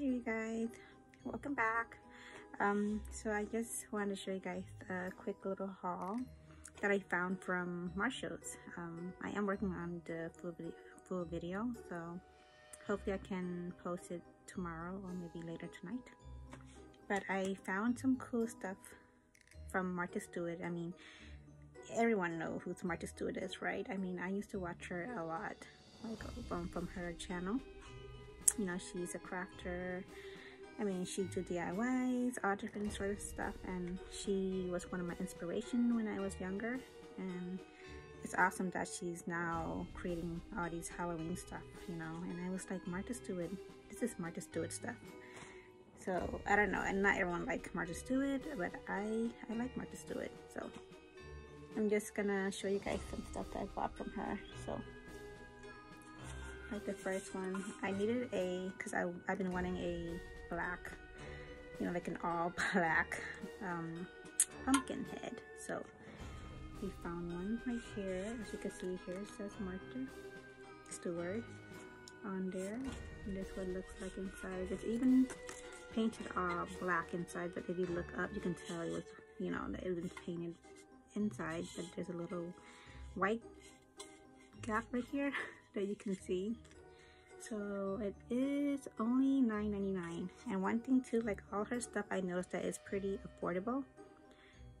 Hey you guys, welcome back. Um, so I just wanted to show you guys a quick little haul that I found from Marshalls. Um, I am working on the full video, full video, so hopefully I can post it tomorrow or maybe later tonight. But I found some cool stuff from Martha Stewart. I mean, everyone knows who Martha Stewart is, right? I mean, I used to watch her a lot, like from, from her channel. You know, she's a crafter. I mean, she do DIYs, all different sort of stuff, and she was one of my inspiration when I was younger. And it's awesome that she's now creating all these Halloween stuff, you know. And I was like, Martha Stewart, this is Martha Stewart stuff. So I don't know, and not everyone like Martha Stewart, but I I like Martha Stewart. So I'm just gonna show you guys some stuff that I bought from her. So like the first one, I needed a because I I've been wanting a black, you know, like an all black um, pumpkin head. So we found one right here. As you can see here, it says Martha Stewart on there. And this what looks like inside. It's even painted all black inside, but if you look up, you can tell it was, you know, that it was painted inside, but there's a little white gap right here that you can see. So it is only $9.99. And one thing too, like all her stuff, I noticed that it's pretty affordable.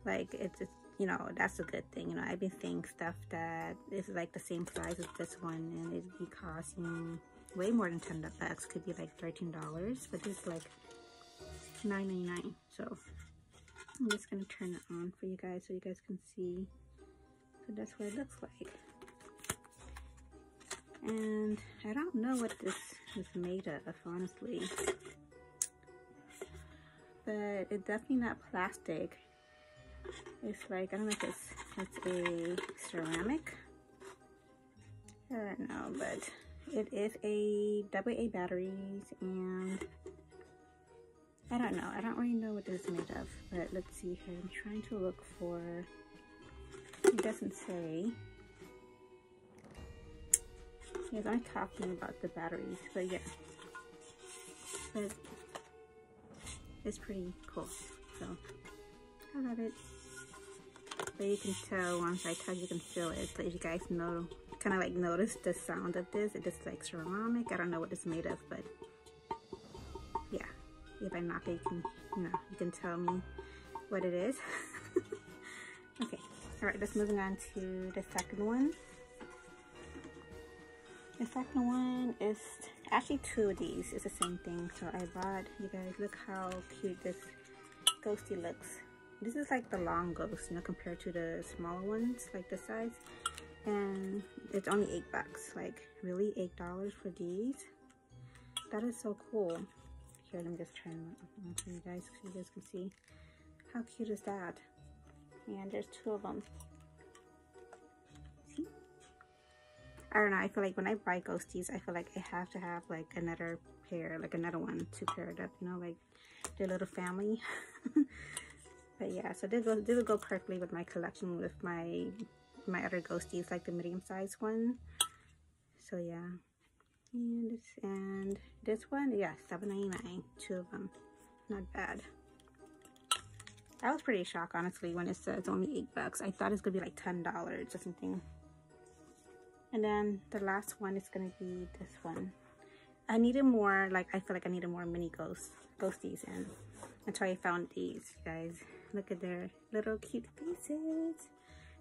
Like it's, just, you know, that's a good thing. You know, I've been seeing stuff that is like the same size as this one and it'd be costing way more than 10 bucks. Could be like $13, but this is like $9.99. So I'm just gonna turn it on for you guys so you guys can see. So that's what it looks like. And I don't know what this is made of, honestly. But it's definitely not plastic. It's like, I don't know if it's, it's a ceramic. I don't know, but it is a AA batteries and I don't know. I don't really know what this is made of, but let's see here. I'm trying to look for, it doesn't say. Yes, I'm talking about the batteries, but yeah. But it's pretty cool, so I love it. But you can tell once I touch, you can feel it. So you guys know, kind of like notice the sound of this, it is like ceramic. I don't know what it's made of, but yeah. If I knock it, you can, you know, you can tell me what it is. okay, all right, let's moving on to the second one. The second one is actually two of these. It's the same thing. So I bought, you guys, look how cute this ghosty looks. This is like the long ghost, you know, compared to the smaller ones, like this size. And it's only eight bucks. Like, really, eight dollars for these? That is so cool. Here, let me just turn them for you guys so you guys can see. How cute is that? And there's two of them. I don't know, I feel like when I buy ghosties, I feel like I have to have like another pair, like another one to pair it up, you know, like their little family. but yeah, so this, goes, this will go perfectly with my collection with my my other ghosties, like the medium sized one. So yeah. And this, and this one, yeah, $7.99, two of them. Not bad. I was pretty shocked, honestly, when it says only 8 bucks. I thought it was going to be like $10 or something. And then the last one is gonna be this one. I needed more, like I feel like I needed more mini ghosts, ghosties and that's why I found these, guys. Look at their little cute faces.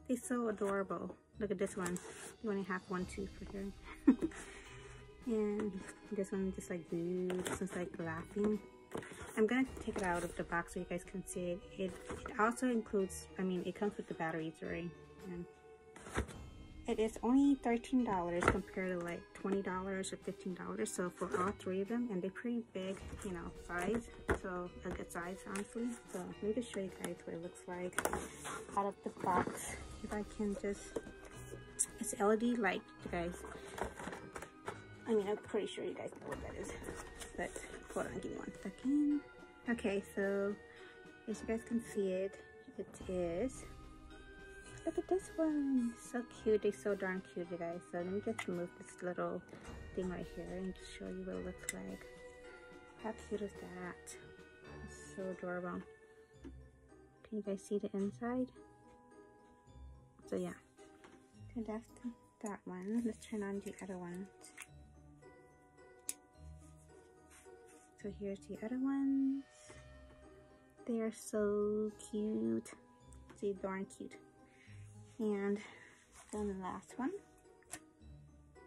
They're so adorable. Look at this one. You only have one tooth for her and this one just like. This one's like laughing. I'm gonna take it out of the box so you guys can see it. It, it also includes, I mean, it comes with the batteries, right? It is only $13 compared to like $20 or $15. So for all three of them, and they're pretty big, you know, size. So a good size, honestly. So let me just show you guys what it looks like out of the box. If I can just, it's LED light, you guys. I mean, I'm pretty sure you guys know what that is. But hold on, give me one second. Okay, so as you guys can see it, it is Look at this one. So cute. They're so darn cute, you guys. So let me just move this little thing right here and show you what it looks like. how cute is that? It's so adorable. Can you guys see the inside? So yeah, so that's that one. Let's turn on the other one. So here's the other ones. They are so cute. See, darn cute. And then the last one.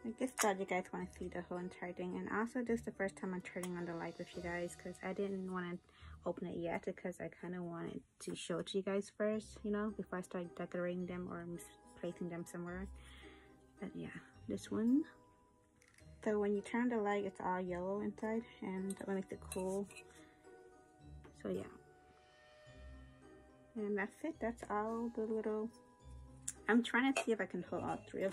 I just thought you guys want to see the whole entire thing. And also, this is the first time I'm turning on the light with you guys because I didn't want to open it yet because I kind of wanted to show it to you guys first, you know, before I start decorating them or placing them somewhere. But yeah, this one. So when you turn the light, it's all yellow inside and that makes it cool. So yeah. And that's it. That's all the little... I'm trying to see if I can hold all three of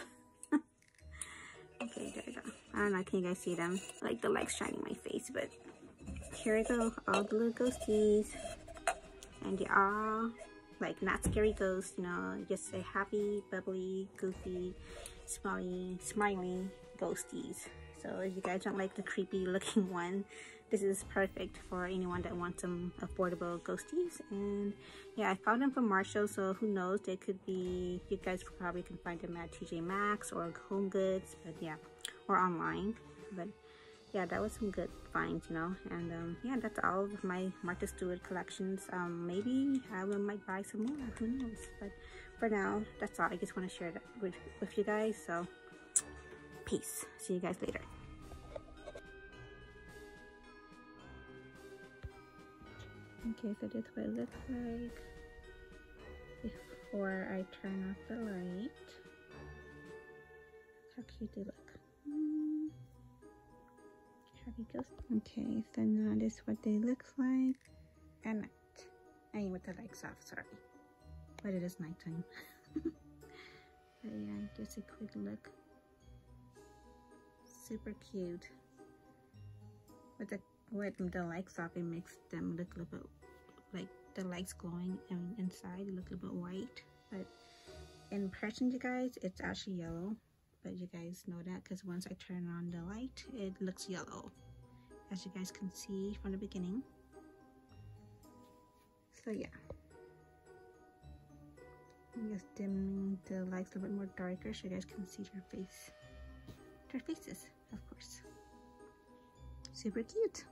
them. okay, there we go. I don't know, can you guys see them? Like the light's shining my face, but here we go. All the little ghosties. And they are like not scary ghosts, you know, just a happy, bubbly, goofy, smiley, smiley ghosties. So if you guys don't like the creepy looking one, this is perfect for anyone that wants some affordable ghosties. And yeah, I found them from Marshall, so who knows, they could be, you guys probably can find them at TJ Maxx or Home Goods, but yeah, or online. But yeah, that was some good finds, you know. And um, yeah, that's all of my Martha Stewart collections. Um, maybe I will, might buy some more, who knows. But for now, that's all. I just want to share that with, with you guys. So peace. See you guys later. Okay, so this what it looks like before I turn off the light. How cute they look. Happy ghost. Okay, so now this is what they look like at night. I mean with the lights off, sorry. But it is nighttime. but yeah, just a quick look. Super cute. With the with the lights off, it makes them look a little bit like the lights glowing and inside look a bit white. But in person, you guys, it's actually yellow but you guys know that because once I turn on the light it looks yellow. As you guys can see from the beginning. So yeah. I'm just dimming the lights a little bit more darker so you guys can see their face. Their faces of course. Super cute